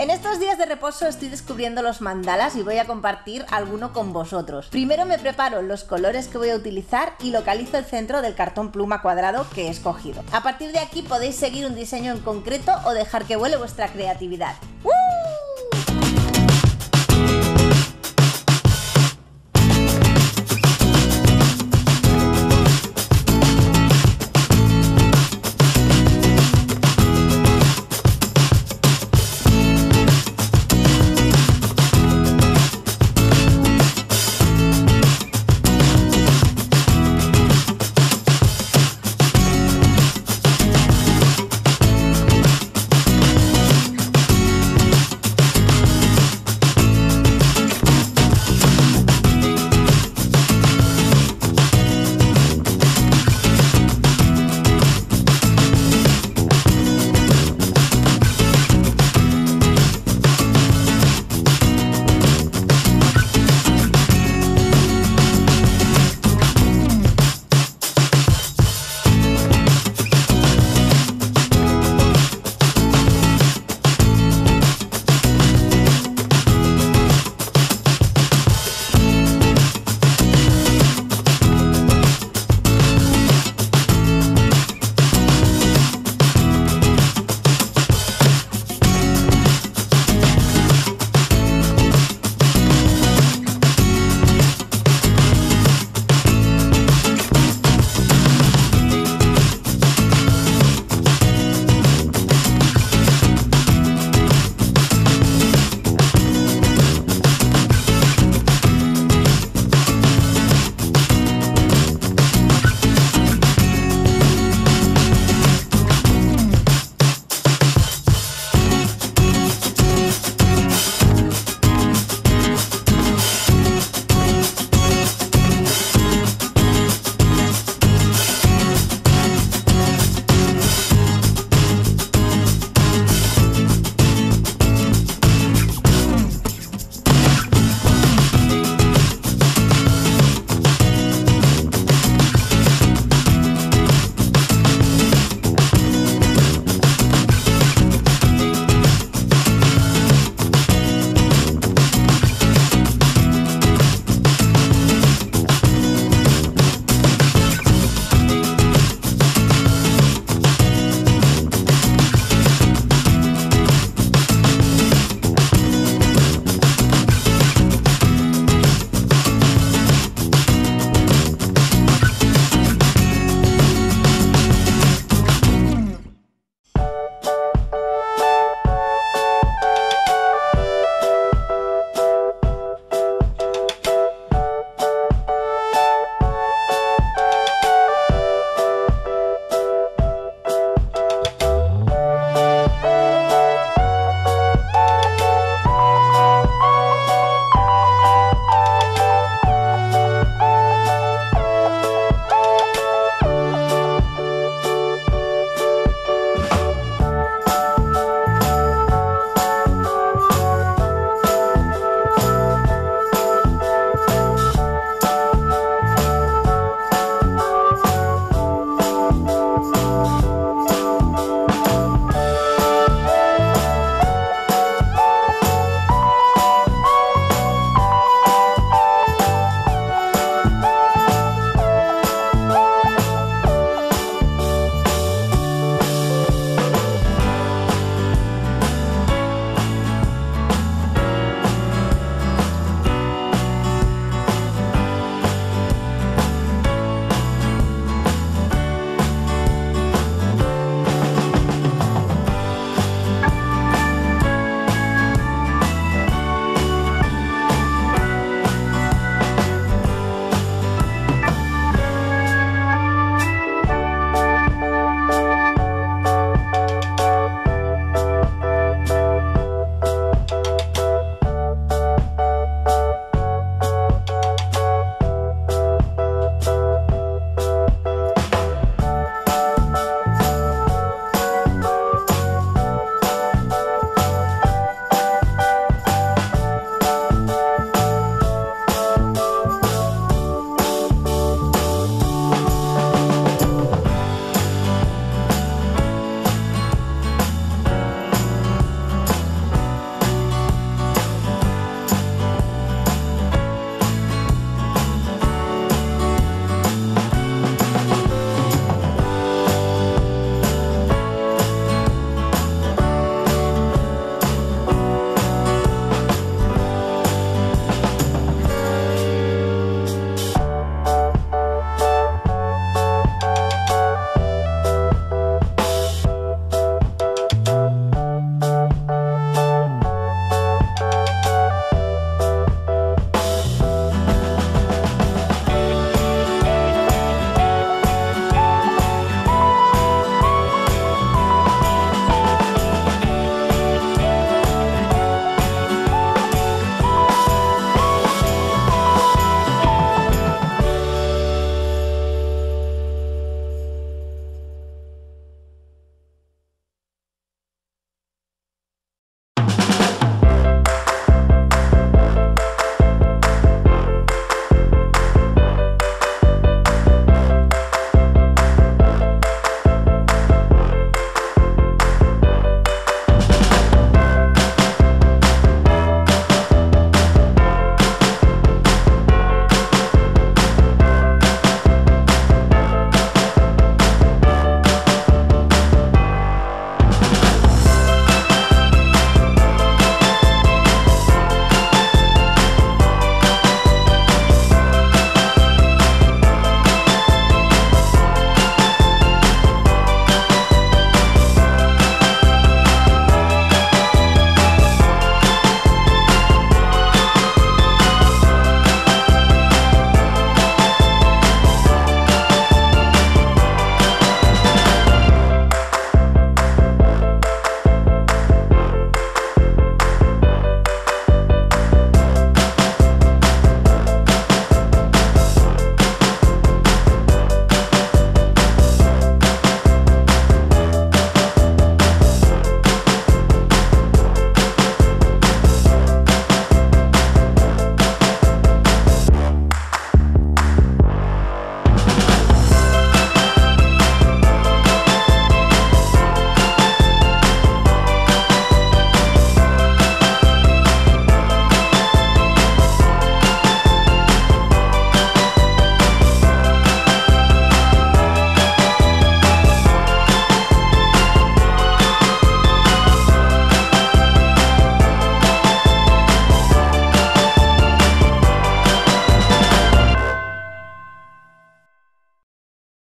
En estos días de reposo estoy descubriendo los mandalas y voy a compartir alguno con vosotros. Primero me preparo los colores que voy a utilizar y localizo el centro del cartón pluma cuadrado que he escogido. A partir de aquí podéis seguir un diseño en concreto o dejar que vuele vuestra creatividad.